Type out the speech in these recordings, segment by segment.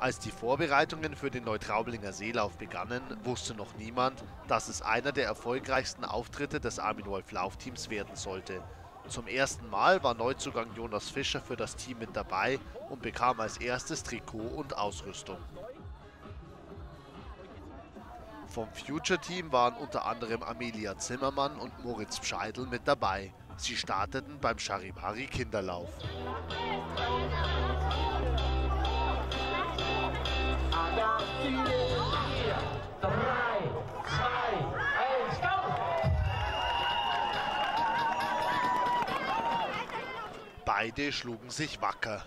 Als die Vorbereitungen für den Neutraublinger Seelauf begannen, wusste noch niemand, dass es einer der erfolgreichsten Auftritte des Armin Wolf Laufteams werden sollte. Zum ersten Mal war Neuzugang Jonas Fischer für das Team mit dabei und bekam als erstes Trikot und Ausrüstung. Vom Future Team waren unter anderem Amelia Zimmermann und Moritz Pscheidl mit dabei. Sie starteten beim Charivari Kinderlauf. Beide schlugen sich wacker.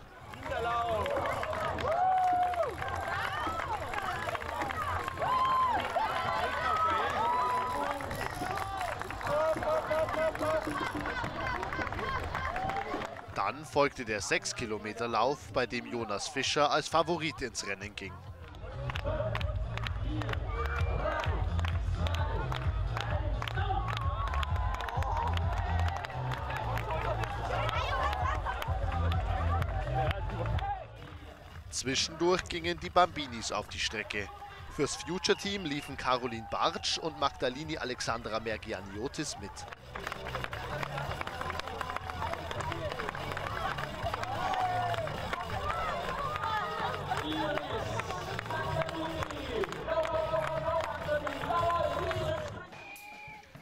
Dann folgte der 6-Kilometer-Lauf, bei dem Jonas Fischer als Favorit ins Rennen ging. Zwischendurch gingen die Bambinis auf die Strecke. Fürs Future Team liefen Caroline Bartsch und Magdalini Alexandra Mergianiotis mit.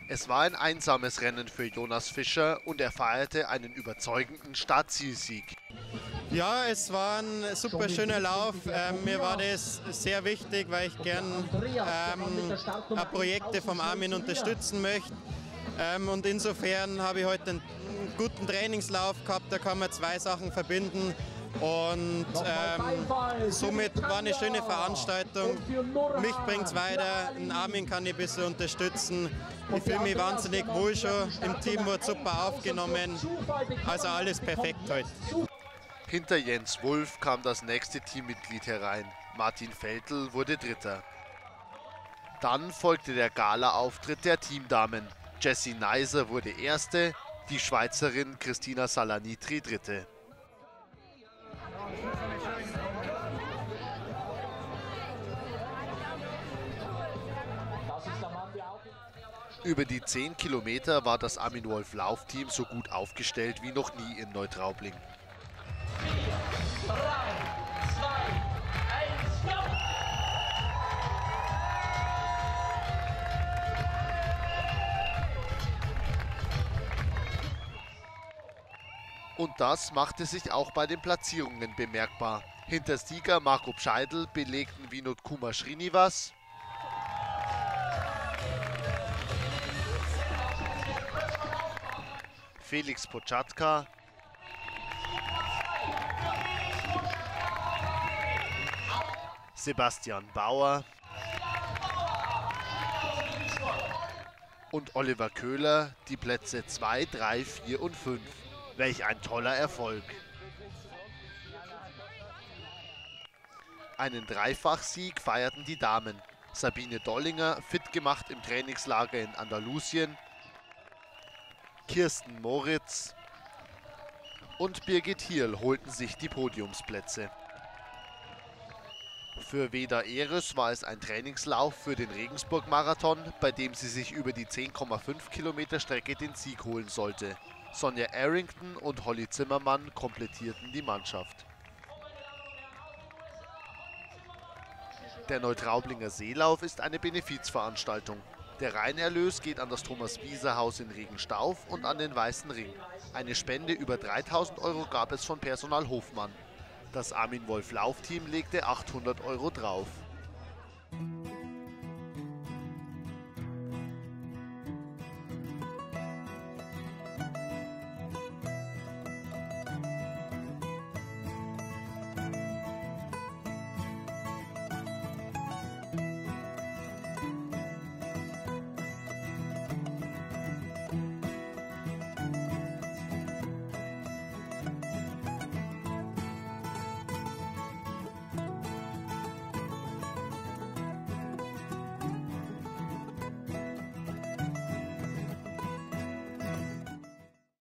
Es war ein einsames Rennen für Jonas Fischer und er feierte einen überzeugenden Startzielsieg. Ja, es war ein super schöner Lauf. Ähm, mir war das sehr wichtig, weil ich gern ähm, Projekte vom Armin unterstützen möchte. Ähm, und insofern habe ich heute einen guten Trainingslauf gehabt. Da kann man zwei Sachen verbinden. Und ähm, somit war eine schöne Veranstaltung. Mich bringt es weiter. Den Armin kann ich ein bisschen unterstützen. Ich fühle mich wahnsinnig wohl schon. Im Team wurde super aufgenommen. Also alles perfekt heute. Hinter Jens Wulff kam das nächste Teammitglied herein. Martin Veltl wurde Dritter. Dann folgte der Gala-Auftritt der Teamdamen. Jessie Neiser wurde Erste, die Schweizerin Christina Salanitri Dritte. Über die 10 Kilometer war das Armin Wolf Laufteam so gut aufgestellt wie noch nie in Neutraubling. Und das machte sich auch bei den Platzierungen bemerkbar. Hinter Sieger Marco Pscheidl belegten Vinod Kumar Srinivas, Felix Pochatka, Sebastian Bauer und Oliver Köhler die Plätze 2, 3, 4 und 5. Welch ein toller Erfolg. Einen Dreifachsieg feierten die Damen. Sabine Dollinger, fit gemacht im Trainingslager in Andalusien, Kirsten Moritz und Birgit Hierl holten sich die Podiumsplätze. Für Veda Eres war es ein Trainingslauf für den Regensburg-Marathon, bei dem sie sich über die 10,5 Kilometer Strecke den Sieg holen sollte. Sonja Arrington und Holly Zimmermann komplettierten die Mannschaft. Der Neutraublinger Seelauf ist eine Benefizveranstaltung. Der Reinerlös geht an das Thomas-Wieser-Haus in Regenstauf und an den Weißen Ring. Eine Spende über 3000 Euro gab es von Personal Hofmann. Das Armin Wolf Laufteam legte 800 Euro drauf.